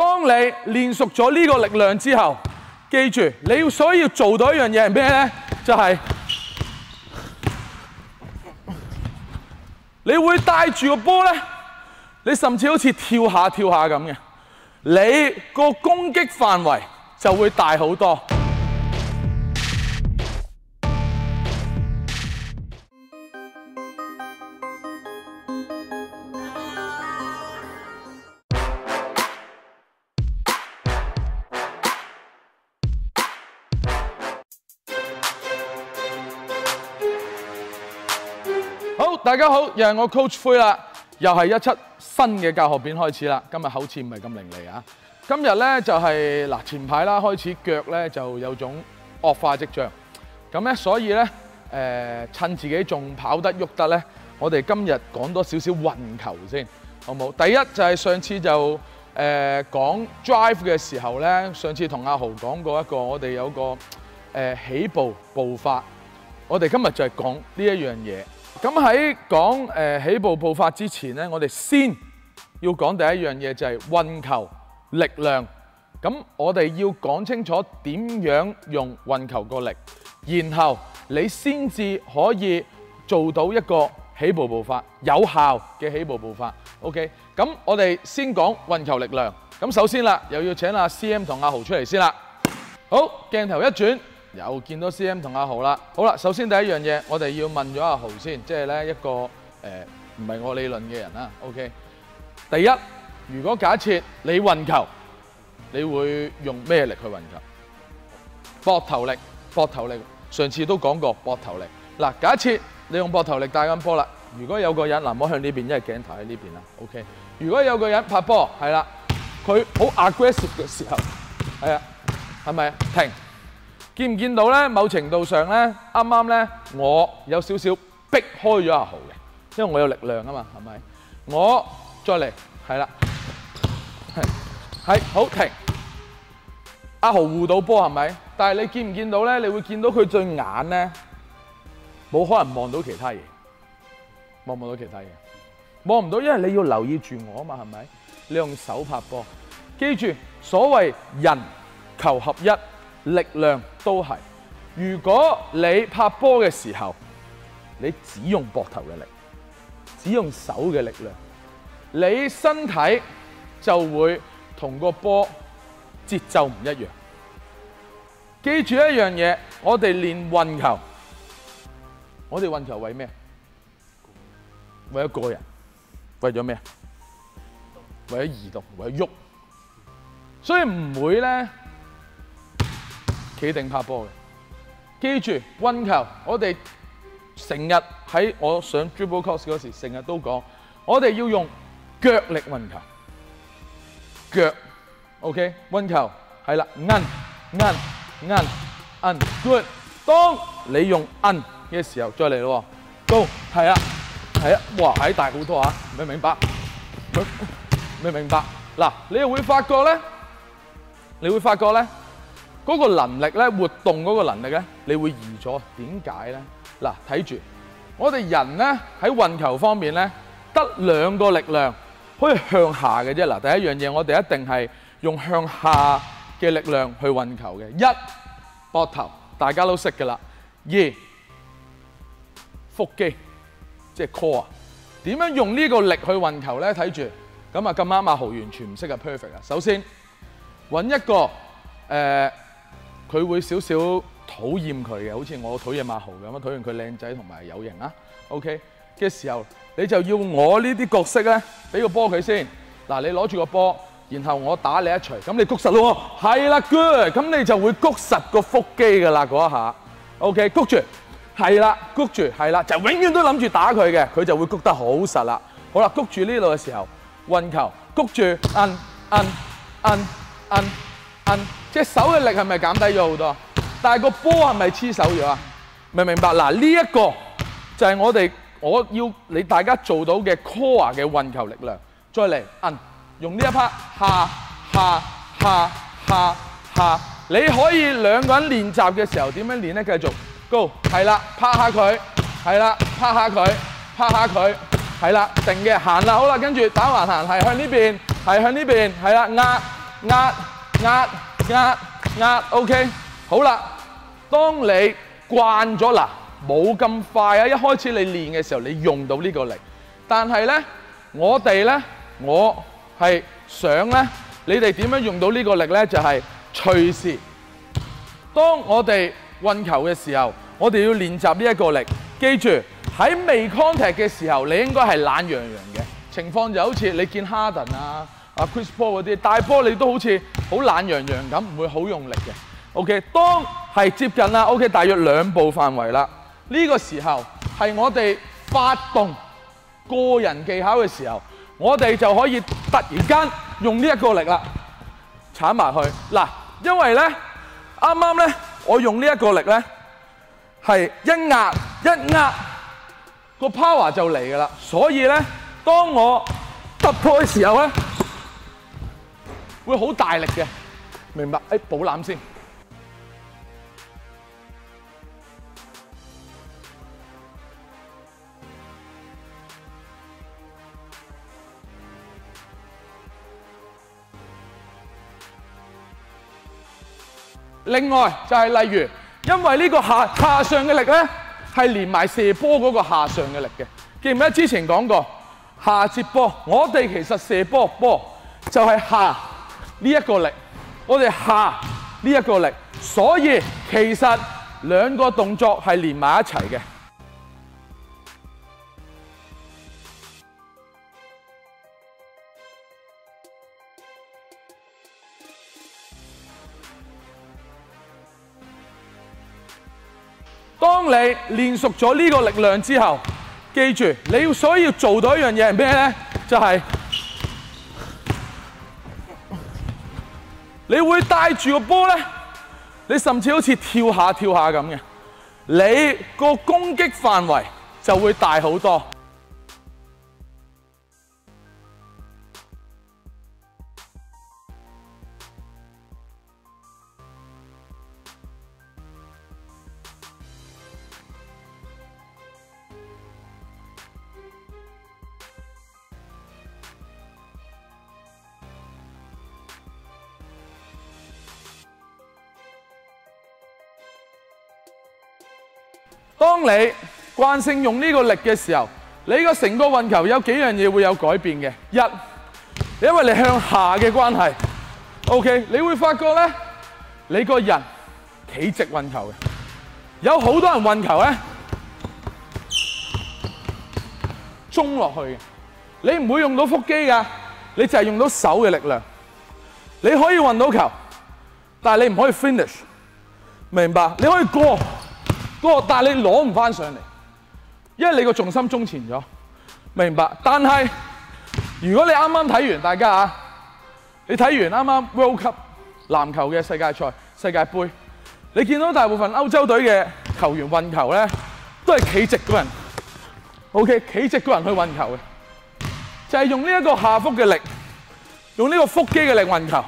当你练熟咗呢个力量之后，记住你要所以要做到一样嘢系咩呢？就係、你会带住个波呢，你甚至好似跳下跳下咁嘅，你个攻击范围就会大好多。大家好，又係我 Coach 灰啦，又係一出新嘅教學片開始啦。今日好似唔係咁伶俐啊。今日咧就係、嗱前排啦，開始腳咧就有種惡化跡象。咁咧，所以咧誒、趁自己仲跑得喐得咧，我哋今日講多少少運球先，好冇？第一就係上次就誒、呃、講 drive 嘅時候咧，上次同阿豪講過一個，我哋有個誒、起步步法。我哋今日就係講呢一樣嘢。咁喺講誒起步步伐之前咧，我哋先要講第一樣嘢就係運球力量。咁我哋要講清楚點樣用運球個力，然後你先至可以做到一個起步步伐，有效嘅起步步伐。OK，咁我哋先講運球力量。咁首先啦，又要請阿 CM 同阿豪出嚟先啦。好，鏡頭一轉，又見到 C.M 同阿豪啦。好啦，首先第一樣嘢，我哋要問咗阿豪先，即係咧一個誒唔係我理論嘅人啦。OK，第一，如果假設你運球，你會用咩力去運球？膊頭力，膊頭力。上次都講過膊頭力。嗱，假設你用膊頭力帶緊波啦，如果有個人嗱，唔好向呢邊，因為鏡頭喺呢邊啦。OK，如果有個人拍波，係啦，佢好 aggressive 嘅時候，係啊。係咪？停！見唔見到咧？某程度上咧，啱啱咧，我有少少逼開咗阿豪嘅，因為我有力量啊嘛，係咪？我再嚟，係啦，係好停。阿豪護到波係咪？但係你見唔見到咧？你會見到佢對眼咧，冇可能望到其他嘢，望唔到其他嘢？望唔到，因為你要留意住我啊嘛，係咪？你用手拍波，記住所謂人。球合一，力量都係。如果你拍波嘅時候，你只用膊頭嘅力，只用手嘅力量，你身體就會同個波節奏唔一樣。記住一樣嘢，我哋練運球，我哋運球為咩？為咗個人，為咗咩？為咗移動，為咗喐，所以唔會咧。企定拍波嘅，記住運球，我哋成日喺我上 dribble course 嗰時，成日都講，我哋要用腳力運球，腳，OK，運球係啦，摁摁摁摁，good。當你用摁嘅時候，再嚟咯，go，係啊，係啊，哇，係大好多啊，明唔明白？明唔明白？嗱，你又會發覺咧，你會發覺咧。嗰個能力咧，活動嗰個能力咧，你會移咗。點解咧？嗱，睇住我哋人咧喺運球方面咧，得兩個力量可以向下嘅啫。嗱，第一樣嘢我哋一定係用向下嘅力量去運球嘅。一膊頭，大家都識㗎啦。二腹肌，即係 core。點樣用呢個力去運球咧？睇住咁啊！咁啱阿豪完全唔識啊，perfect 啊！首先揾一個誒。佢會少少討厭佢嘅，好似我討厭馬豪咁啊，討厭佢靚仔同埋有型啊。OK 嘅時候，你就要我呢啲角色咧，俾個波佢先。嗱，你攞住個波，然後我打你一錘，咁你谷實咯。係啦，good，咁你就會谷實個腹肌㗎啦嗰一下。OK，谷住，係啦，谷住，係啦，就永遠都諗住打佢嘅，佢就會谷得好實啦。好啦，谷住呢度嘅時候，運球，谷住，摁摁摁摁摁。隻手嘅力係咪減低咗好多？但係個波係咪黐手咗啊？明唔明白？嗱，呢一個就係我哋我要你大家做到嘅 core 嘅運球力量。再嚟，摁，用呢一 part 下下下下下。你可以兩個人練習嘅時候點樣練咧？繼續，go，係啦，拍下佢，係啦，拍下佢，拍下佢，係啦，定嘅，行啦，好啦，跟住打橫行，係向呢邊，係向呢邊，係啦，壓壓壓壓壓，OK，好啦。當你慣咗啦，冇咁快啊！一開始你練嘅時候，你用到呢個力，但係咧，我哋咧，我係想咧，你哋點樣用到呢個力咧？就係隨時，當我哋運球嘅時候，我哋要練習呢一個力。記住喺未 contact 嘅時候，你應該係懶洋洋嘅情況，就好似你見哈登啊、啊 Chris Paul 嗰啲大波，你都好似好懶洋洋咁，唔會好用力嘅。OK，當係接近啦，OK，大約兩步範圍啦。呢個時候係我哋發動個人技巧嘅時候，我哋就可以突然間用呢一個力啦，鏟埋去。嗱，因為咧，啱啱咧，我用呢一個力咧。係一壓一壓個 power 就嚟噶啦，所以咧，當我突破嘅時候咧，會好大力嘅，明白？誒，保攬先。另外就係例如。因為呢個下下上嘅力咧，係連埋射波嗰個下上嘅力嘅。記唔記得之前講過下接波？我哋其實射波波就係下呢一個力，我哋下呢一個力，所以其實兩個動作係連埋一齊嘅。當你練熟咗呢個力量之後，記住你要所以要做到一樣嘢係咩咧？就係你會帶住個波咧，你甚至好似跳下跳下咁嘅，你個攻擊範圍就會大好多。當你慣性用呢個力嘅時候，你個成個運球有幾樣嘢會有改變嘅。一，因為你向下嘅關係，OK，你會發覺咧，你個人企直運球嘅。有好多人運球咧，中落去嘅，你唔會用到腹肌噶，你就係用到手嘅力量。你可以運到球，但係你唔可以 finish，明白？你可以過。個，但係你攞唔翻上嚟，因為你個重心中前咗，明白？但係如果你啱啱睇完，大家啊，你睇完啱啱 World Cup 籃球嘅世界賽、世界盃，你見到大部分歐洲隊嘅球員運球咧，都係企直個人，OK，企直個人去運球嘅，就係用呢一個下腹嘅力，用呢個腹肌嘅力運球，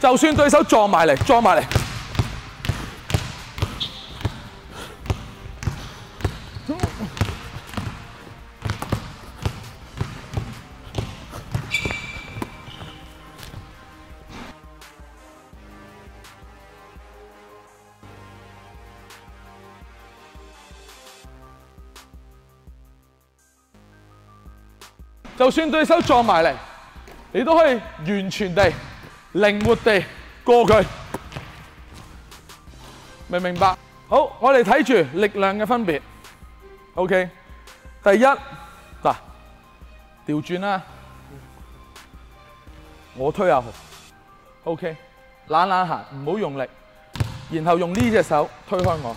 就算對手撞埋嚟，撞埋嚟。就算對手撞埋嚟，你都可以完全地、靈活地過佢，明唔明白？好，我哋睇住力量嘅分別。OK，第一嗱，調轉啦，我推下去。OK，懶懶行，唔好用力，然後用呢隻手推開我。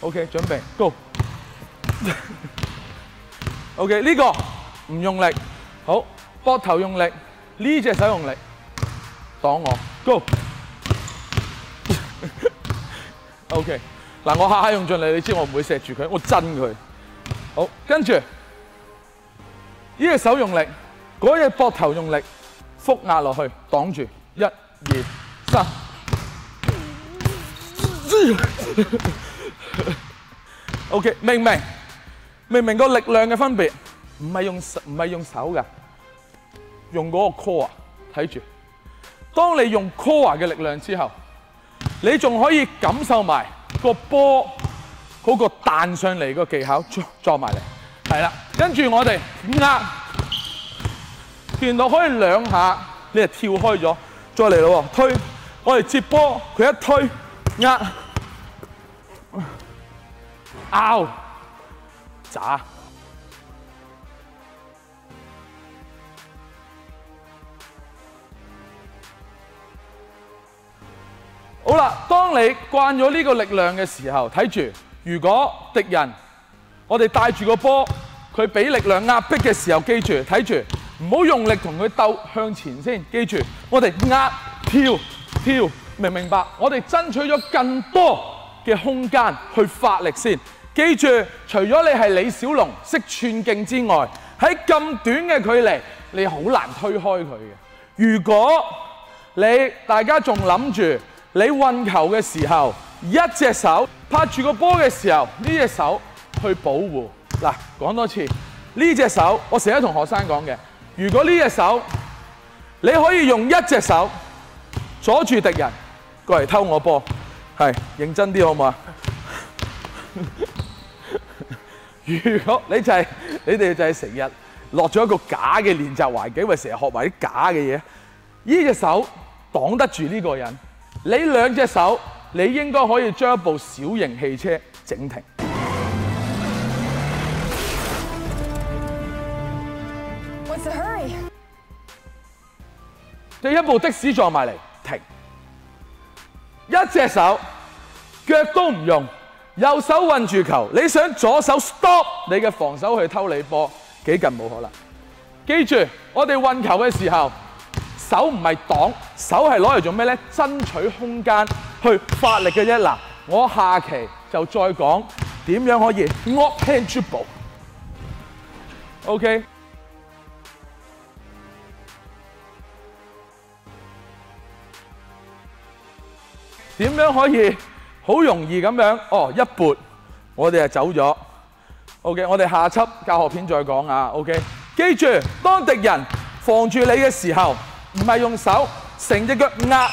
OK，準備，Go。OK，呢個。唔用力，好，膊頭用力，呢隻手用力，擋我，Go。OK，嗱，我下下用盡力，你知我唔會錫住佢，我震佢。好，跟住呢隻手用力，嗰隻膊頭用力，腹壓落去，擋住，一、二、三。OK，明唔明？明明個力量嘅分別？唔係用唔系用手㗎，用嗰個 core 啊！睇住，當你用 core 嘅力量之後，你仲可以感受埋個波嗰個彈上嚟個技巧，撞埋嚟，係啦。跟住我哋壓，見到可以兩下，你就跳開咗，再嚟咯，推，我哋接波，佢一推壓，拗，渣。好啦，當你慣咗呢個力量嘅時候，睇住，如果敵人我哋帶住個波，佢俾力量壓迫嘅時候，記住睇住，唔好用力同佢鬥向前先，記住，我哋壓跳跳，明唔明白？我哋爭取咗更多嘅空間去發力先，記住，除咗你係李小龍識寸勁之外，喺咁短嘅距離，你好難推開佢嘅。如果你大家仲諗住，你運球嘅時候，一隻手拍住個波嘅時候，呢隻手去保護。嗱，講多次，呢隻手我成日同學生講嘅，如果呢隻手你可以用一隻手阻住敵人過嚟偷我波，係認真啲好唔好啊？如果你就係、你哋就係成日落咗一個假嘅練習環境，咪成日學埋啲假嘅嘢，呢隻手擋得住呢個人。你兩隻手，你應該可以將一部小型汽車整停。What's the hurry？就一部的士撞埋嚟，停。一隻手，腳都唔用，右手運住球，你想左手 stop 你嘅防守去偷你波，幾近冇可能。記住，我哋運球嘅時候。手唔係擋，手係攞嚟做咩咧？爭取空間去發力嘅啫。嗱，我下期就再講點樣可以 off hand dribble。OK，點樣可以好容易咁樣？哦，一撥我哋就走咗。OK，我哋下輯教學片再講啊。OK，記住，當敵人防住你嘅時候。唔係用手，成隻腳壓，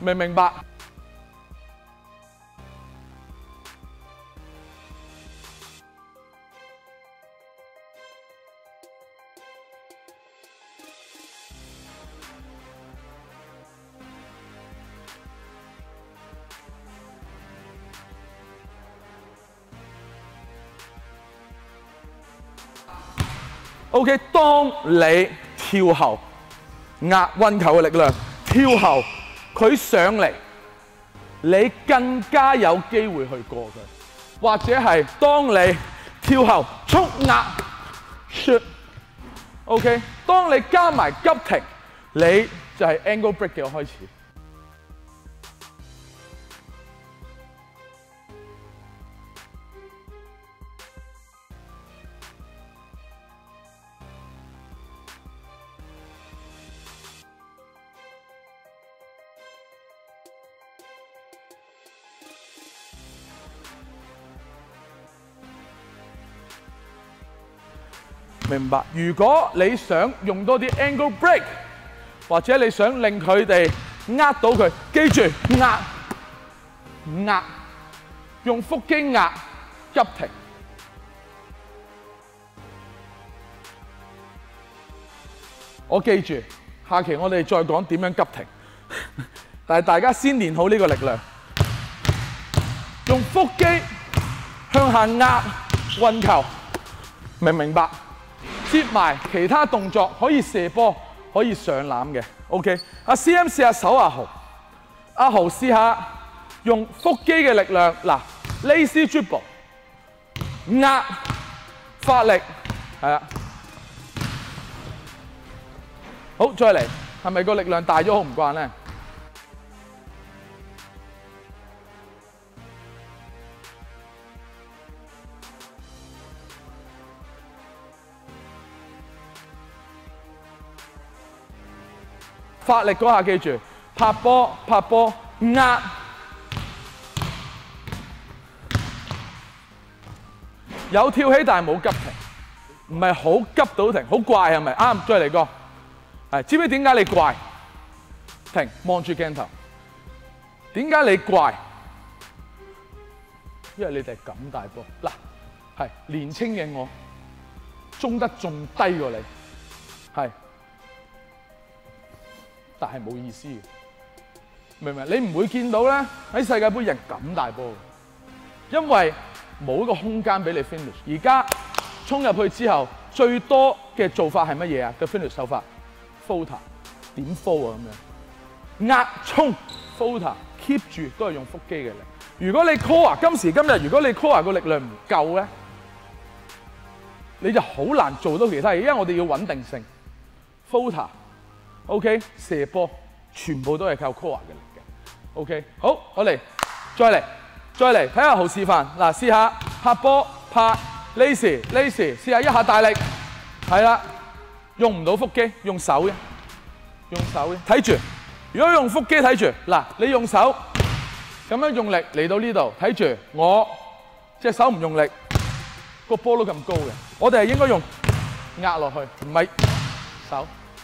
明唔明白？？OK，當你跳後壓運球嘅力量，跳後佢上嚟，你更加有機會去過佢，或者係當你跳後速壓 shoot，OK，當你加埋急停，你就係 angle break 嘅開始。明白。如果你想用多啲 angle break，或者你想令佢哋呃到佢，記住壓壓，用腹肌壓急停。我記住，下期我哋再講點樣急停。但係大家先練好呢個力量，用腹肌向下壓運球，明唔明白？接埋其他動作可以射波，可以上籃嘅。OK，阿 CM 試下手阿豪，阿豪試下用腹肌嘅力量，嗱，lazy dribble，壓發力，係啊，好，再嚟，係咪個力量大咗好唔慣咧？發力嗰下記住，拍波拍波壓，有跳起但係冇急停，唔係好急到停，好怪係咪？啱，再嚟個，係知唔知點解你怪？停，望住鏡頭。點解你怪？因為你哋咁大波，嗱，係年青嘅我，中得仲低過你，係，但係冇意思嘅，明唔明？你唔會見到咧喺世界盃人咁大波，因為冇一個空間俾你 finish。而家衝入去之後，最多嘅做法係乜嘢啊？嘅 finish 手法 floater 點 float 啊咁樣，壓衝 floater keep 住都係用腹肌嘅力。如果你 core 今時今日，如果你 core 個力量唔夠咧，你就好難做到其他嘢，因為我哋要穩定性。floater OK 射波全部都係靠 core 嘅力嘅。OK 好，我嚟再嚟再嚟睇下豪示範嗱，試下拍波拍 lazy lazy，試下一下大力係啦，用唔到腹肌，用手嘅，用手嘅，睇住。如果用腹肌睇住嗱，你用手。咁樣用力嚟到呢度，睇住我隻手唔用力，個波都咁高嘅。我哋係應該用壓落去，唔係手，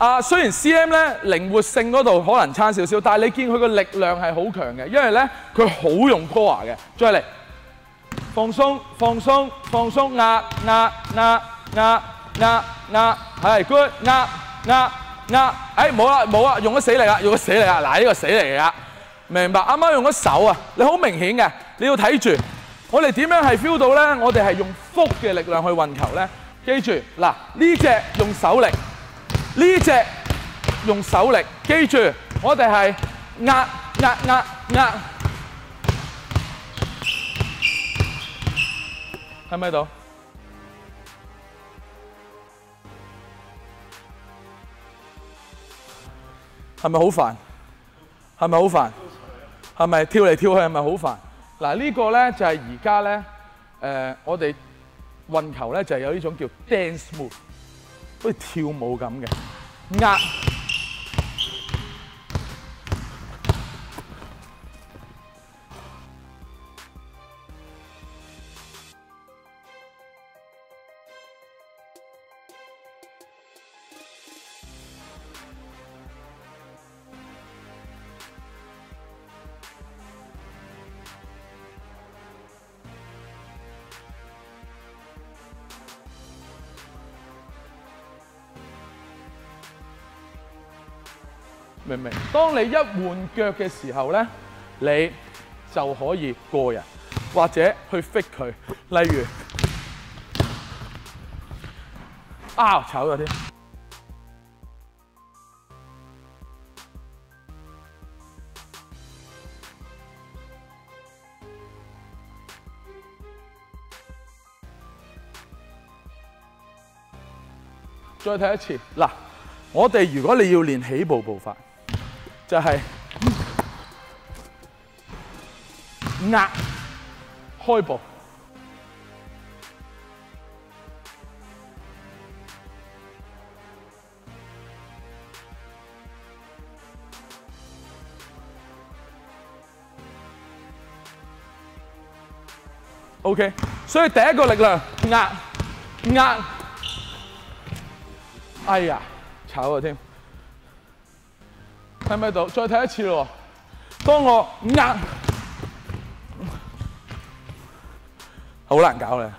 啊雖然 C M 咧靈活性嗰度可能差少少，但係你見佢個力量係好強嘅，因為咧佢好用 core 嘅。再嚟放鬆放鬆放鬆壓壓壓壓壓壓係 good 壓壓壓，誒冇啦冇啦，用咗死力啦，用咗死力啦，嗱呢個死力嚟噶，明白？啱啱用咗手啊，你好明顯嘅，你要睇住。我哋點樣係 feel 到咧？我哋係用腹嘅力量去運球咧。記住，嗱呢隻用手力，呢隻用手力。記住，我哋係壓壓壓壓，喺咪度？係咪好煩？係咪好煩？係咪跳嚟跳去？係咪好煩？嗱呢個咧就係而家咧，誒我哋運球咧就係有呢種叫 dance move，好似跳舞咁嘅壓。明唔明？當你一換腳嘅時候咧，你就可以過人，或者去 fit 佢。例如，啊炒咗啲。再睇一次，嗱，我哋如果你要練起步步伐。就係壓開步，OK。所以第一個力量壓壓，哎呀，炒啊添！喺咪度？再睇一次咯。當我壓，好難搞咧，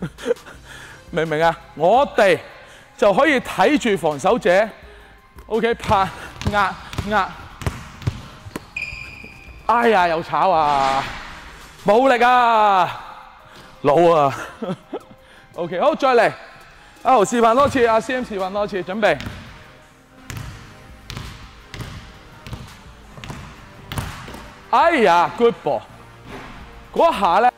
明唔明啊？我哋就可以睇住防守者，OK，拍壓壓。哎呀，又炒啊！冇力啊，老啊。OK，好，再嚟。阿豪示范多次，阿 CM 示范多次，準備。哎呀，good ball，嗰下咧。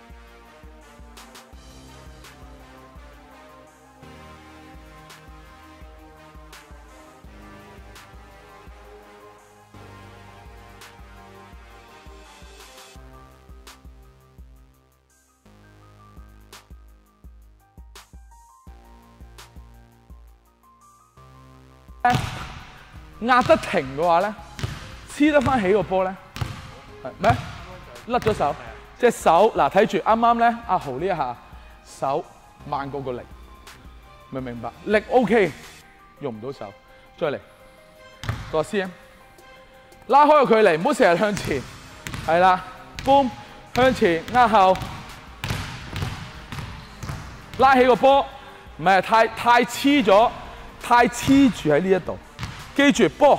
压得停嘅话咧，黐得翻起个波咧，係咩？甩咗手，隻手嗱睇住啱啱咧，阿豪呢一下手慢過個力，明唔明白？力 OK，用唔到手，再嚟個 CM，拉開個距離，唔好成日向前，係啦，boom 向前壓後，拉起個波，唔係太太黐咗，太黐住喺呢一度。記住波，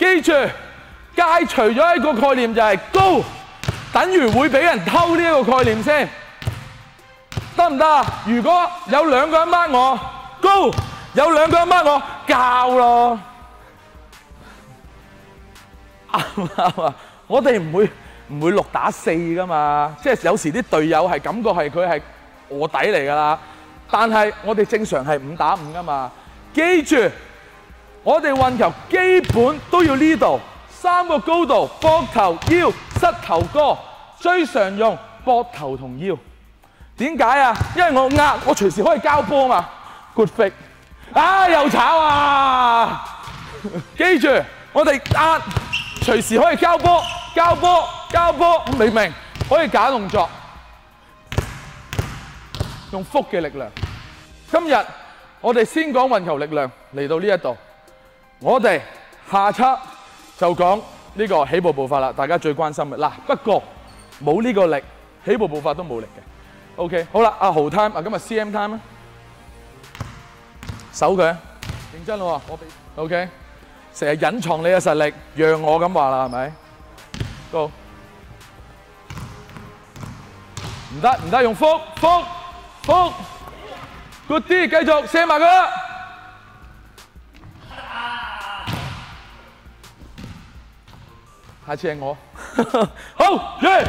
記住，戒除咗一個概念就係高，等於會俾人偷呢一個概念先，得唔得啊？如果有兩個人掹我高，有兩個人掹我教咯，啱唔啱啊？我哋唔會唔會六打四噶嘛，即係有時啲隊友係感覺係佢係卧底嚟噶啦，但係我哋正常係五打五噶嘛，記住。我哋運球基本都要呢度三個高度，膊頭、腰、膝頭哥，最常用膊頭同腰。點解啊？因為我壓，我隨時可以交波嘛。Good fake，啊又炒啊！記住，我哋壓隨時可以交波、交波、交波，明明？可以假動作，用腹嘅力量。今日我哋先講運球力量，嚟到呢一度。我哋下輯就講呢個起步步伐啦，大家最關心嘅嗱。不過冇呢個力，起步步伐都冇力嘅。OK，好啦，阿豪 time 啊，今日 CM time 啊，守佢，認真咯喎，我俾 OK，成日隱藏你嘅實力，讓我咁話啦，係咪？Go，唔得唔得，用腹腹腹，good 啲，繼續射埋佢下次係我，好，耶！